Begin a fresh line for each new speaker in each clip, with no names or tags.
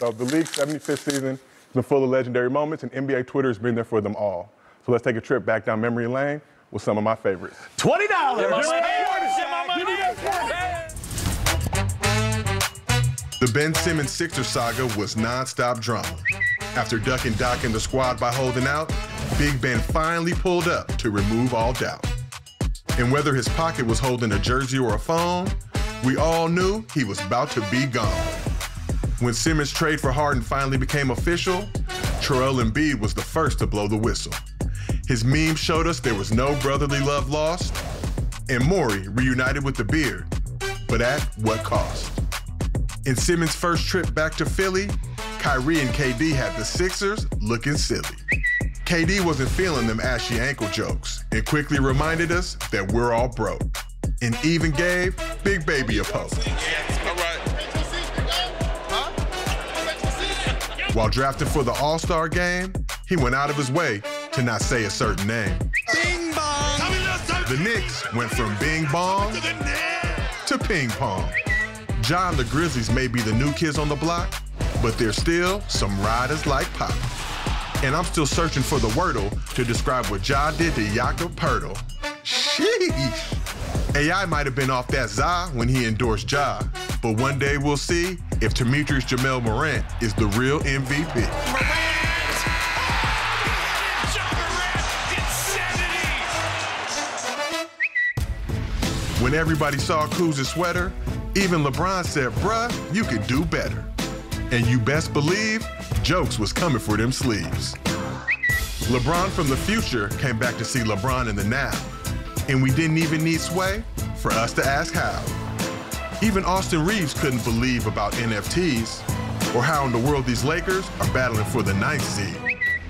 So the league's 75th season has been full of legendary moments, and NBA Twitter has been there for them all. So let's take a trip back down memory lane with some of my favorites.
Twenty dollars.
The Ben Simmons Sixer saga was nonstop drama. After ducking Doc and the squad by holding out, Big Ben finally pulled up to remove all doubt. And whether his pocket was holding a jersey or a phone, we all knew he was about to be gone. When Simmons' trade for Harden finally became official, Joel Embiid was the first to blow the whistle. His meme showed us there was no brotherly love lost, and Morey reunited with the beard, but at what cost? In Simmons' first trip back to Philly, Kyrie and KD had the Sixers looking silly. KD wasn't feeling them ashy ankle jokes and quickly reminded us that we're all broke. And even gave Big Baby a poke. While drafted for the All Star game, he went out of his way to not say a certain name.
Bing bong.
The Knicks went from Bing Bong to Ping Pong. John the Grizzlies may be the new kids on the block, but there's still some riders like Pop. And I'm still searching for the wordle to describe what Ja did to Jakob Poeltl. Sheesh. AI might have been off that za when he endorsed Ja, but one day we'll see if Temetrius Jamel Morant is the real MVP. When everybody saw Kuz's sweater, even LeBron said, bruh, you could do better. And you best believe, jokes was coming for them sleeves. LeBron from the future came back to see LeBron in the now. And we didn't even need Sway for us to ask how. Even Austin Reaves couldn't believe about NFTs or how in the world these Lakers are battling for the ninth seed.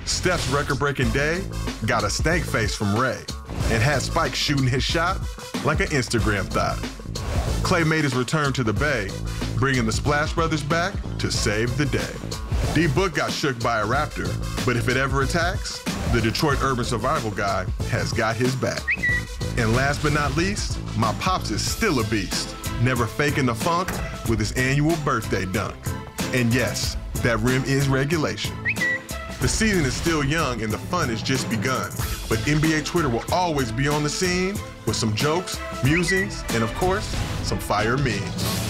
Steph's record-breaking day got a stank face from Ray and had Spike shooting his shot like an Instagram thought. Klay made his return to the Bay, bringing the Splash Brothers back to save the day. D Book got shook by a raptor, but if it ever attacks, the Detroit Urban Survival Guy has got his back. And last but not least, my pops is still a beast, never faking the funk with his annual birthday dunk. And yes, that rim is regulation. The season is still young and the fun has just begun, but NBA Twitter will always be on the scene with some jokes, musings, and of course, some fire memes.